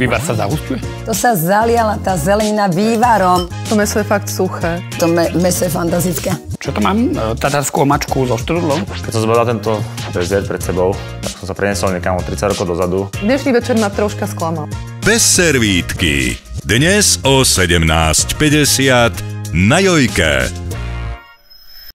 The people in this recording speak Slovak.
Vývar sa zahustuje? To sa zaliala tá zelenina vývarom. To meso je fakt suché. To me meso je fantastické. Čo to mám? E, tatarskú mačku so štrudlom? Keď som zbadal tento dezert pred sebou, tak som sa preniesol niekam o 30 rokov dozadu. Dnešný večer ma troška sklamal. Bez servítky. Dnes o 17.50 na Jojke.